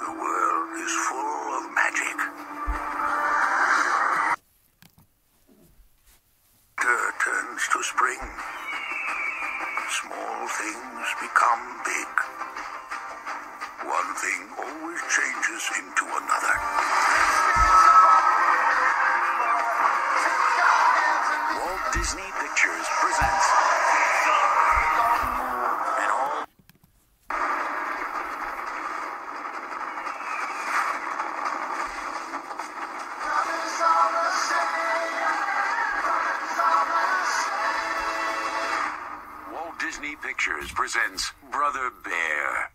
The world is full of magic. Dirt turns to spring. Small things become big. One thing always changes into another. Walt Disney Pictures presents. Disney Pictures presents Brother Bear.